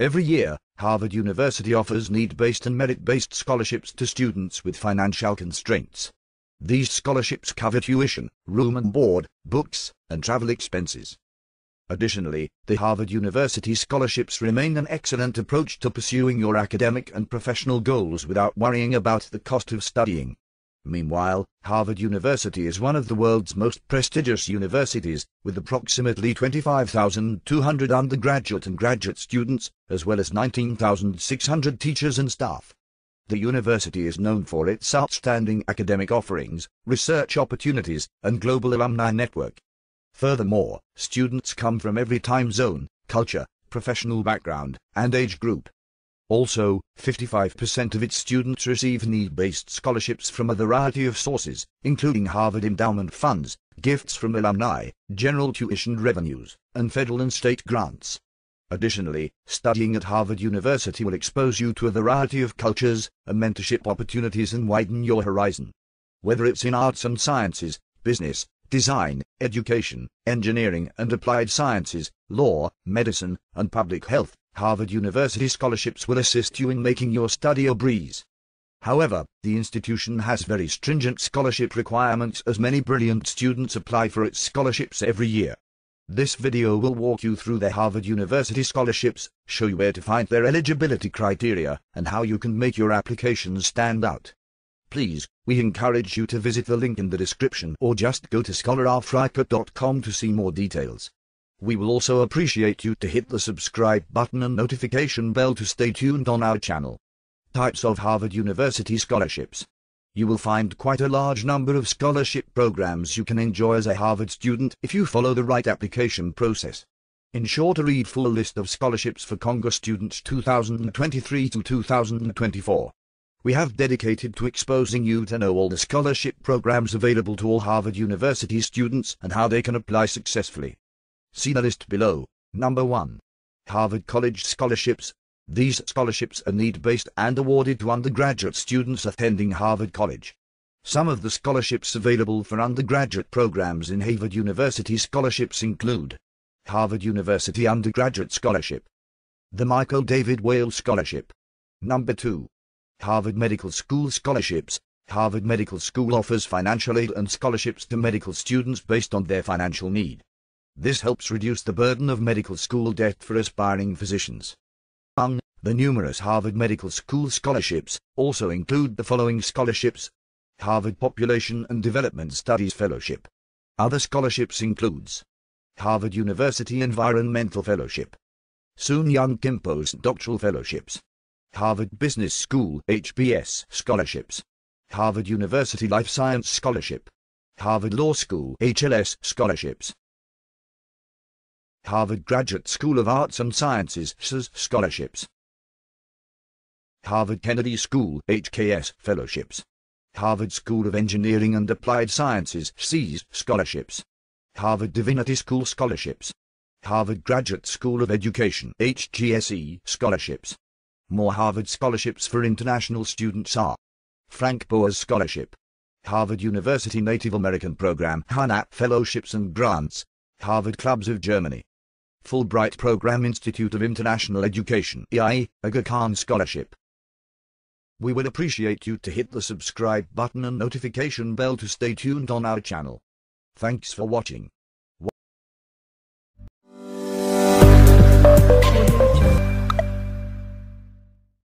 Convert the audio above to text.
Every year, Harvard University offers need-based and merit-based scholarships to students with financial constraints. These scholarships cover tuition, room and board, books, and travel expenses. Additionally, the Harvard University scholarships remain an excellent approach to pursuing your academic and professional goals without worrying about the cost of studying. Meanwhile, Harvard University is one of the world's most prestigious universities, with approximately 25,200 undergraduate and graduate students, as well as 19,600 teachers and staff. The university is known for its outstanding academic offerings, research opportunities, and global alumni network. Furthermore, students come from every time zone, culture, professional background, and age group. Also, 55% of its students receive need-based scholarships from a variety of sources, including Harvard endowment funds, gifts from alumni, general tuition revenues, and federal and state grants. Additionally, studying at Harvard University will expose you to a variety of cultures and mentorship opportunities and widen your horizon. Whether it's in arts and sciences, business, design, education, engineering and applied sciences, law, medicine, and public health, Harvard University scholarships will assist you in making your study a breeze. However, the institution has very stringent scholarship requirements as many brilliant students apply for its scholarships every year. This video will walk you through the Harvard University scholarships, show you where to find their eligibility criteria, and how you can make your application stand out. Please, we encourage you to visit the link in the description or just go to scholarafrika.com to see more details. We will also appreciate you to hit the subscribe button and notification bell to stay tuned on our channel. Types of Harvard University scholarships you will find quite a large number of scholarship programs you can enjoy as a Harvard student if you follow the right application process. Ensure to read full list of scholarships for Congress students 2023 to 2024. We have dedicated to exposing you to know all the scholarship programs available to all Harvard University students and how they can apply successfully. See the list below. Number 1. Harvard College Scholarships these scholarships are need-based and awarded to undergraduate students attending Harvard College. Some of the scholarships available for undergraduate programs in Harvard University scholarships include Harvard University Undergraduate Scholarship, the Michael David Whale Scholarship. Number 2. Harvard Medical School Scholarships. Harvard Medical School offers financial aid and scholarships to medical students based on their financial need. This helps reduce the burden of medical school debt for aspiring physicians. Among the numerous Harvard Medical School scholarships also include the following scholarships Harvard Population and Development Studies Fellowship. Other scholarships includes Harvard University Environmental Fellowship, Soon Young Kim Postdoctoral Fellowships, Harvard Business School HBS Scholarships, Harvard University Life Science Scholarship, Harvard Law School HLS Scholarships, Harvard Graduate School of Arts and Sciences Scholarships. Harvard Kennedy School HKS Fellowships. Harvard School of Engineering and Applied Sciences SEAS Scholarships. Harvard Divinity School Scholarships. Harvard Graduate School of Education HGSE Scholarships. More Harvard scholarships for international students are Frank Boas Scholarship. Harvard University Native American Program HUNAP Fellowships and Grants. Harvard Clubs of Germany. Fulbright Program Institute of International Education EI, Aga Khan Scholarship. We would appreciate you to hit the subscribe button and notification bell to stay tuned on our channel. Thanks for watching.